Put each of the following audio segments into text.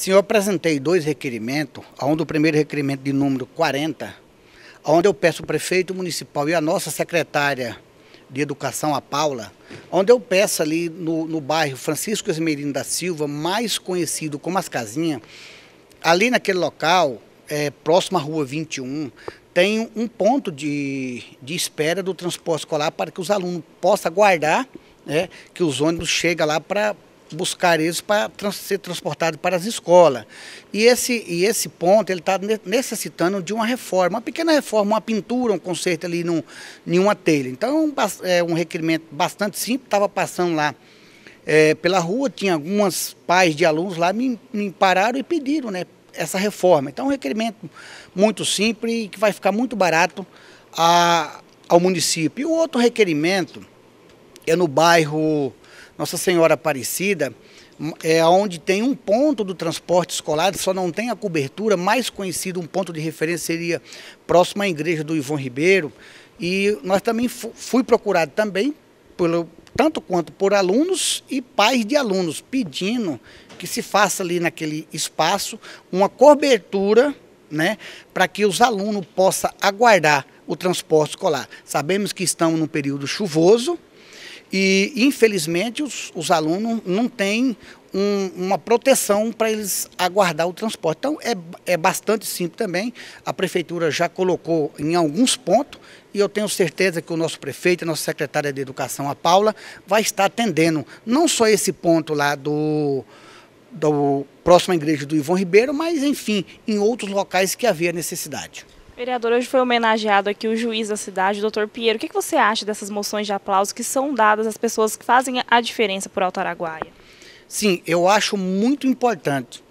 Sim, eu apresentei dois requerimentos, onde o primeiro requerimento de número 40, onde eu peço o prefeito municipal e a nossa secretária de Educação, a Paula, onde eu peço ali no, no bairro Francisco Esmerino da Silva, mais conhecido como As Casinhas, ali naquele local, é, próximo à Rua 21, tem um ponto de, de espera do transporte escolar para que os alunos possam aguardar né, que os ônibus chegam lá para buscar eles para ser transportados para as escolas. E esse, e esse ponto ele está necessitando de uma reforma, uma pequena reforma, uma pintura, um conserto ali num, em uma telha. Então é um requerimento bastante simples, estava passando lá é, pela rua, tinha algumas pais de alunos lá, me, me pararam e pediram né, essa reforma. Então é um requerimento muito simples e que vai ficar muito barato a, ao município. E o outro requerimento é no bairro Nossa Senhora Aparecida, é onde tem um ponto do transporte escolar, só não tem a cobertura, mais conhecido, um ponto de referência seria próximo à igreja do Ivon Ribeiro. E nós também fui procurado também, pelo, tanto quanto por alunos e pais de alunos, pedindo que se faça ali naquele espaço uma cobertura né, para que os alunos possam aguardar o transporte escolar. Sabemos que estamos num período chuvoso, e, infelizmente, os, os alunos não têm um, uma proteção para eles aguardar o transporte. Então, é, é bastante simples também. A prefeitura já colocou em alguns pontos e eu tenho certeza que o nosso prefeito, a nossa secretária de Educação, a Paula, vai estar atendendo não só esse ponto lá do, próximo à igreja do Ivon Ribeiro, mas, enfim, em outros locais que havia necessidade. Vereador, hoje foi homenageado aqui o juiz da cidade, doutor Pinheiro. O que você acha dessas moções de aplauso que são dadas às pessoas que fazem a diferença por Alto Araguaia? Sim, eu acho muito importante.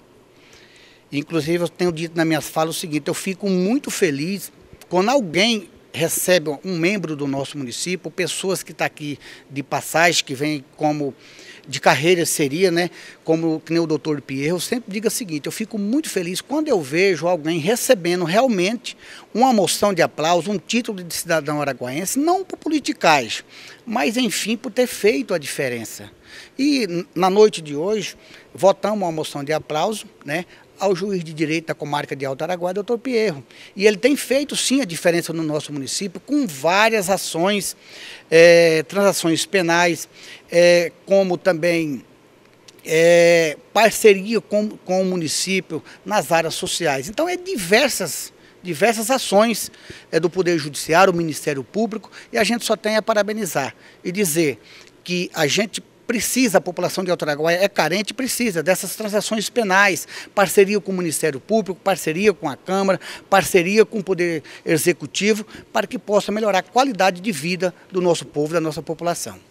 Inclusive, eu tenho dito na minha fala o seguinte: eu fico muito feliz quando alguém recebe um membro do nosso município, pessoas que estão tá aqui de passagem, que vêm como de carreira seria, né? Como que nem o doutor Pierre, eu sempre digo o seguinte, eu fico muito feliz quando eu vejo alguém recebendo realmente uma moção de aplauso, um título de cidadão araguaense, não por politicais, mas enfim por ter feito a diferença. E na noite de hoje, votamos uma moção de aplauso, né? ao juiz de direito da comarca de Alto Araguá, doutor Pierro. E ele tem feito sim a diferença no nosso município com várias ações, é, transações penais, é, como também é, parceria com, com o município nas áreas sociais. Então é diversas diversas ações é, do Poder Judiciário, o Ministério Público, e a gente só tem a parabenizar e dizer que a gente precisa, a população de Alto Araguaia é carente, precisa dessas transações penais, parceria com o Ministério Público, parceria com a Câmara, parceria com o Poder Executivo, para que possa melhorar a qualidade de vida do nosso povo, da nossa população.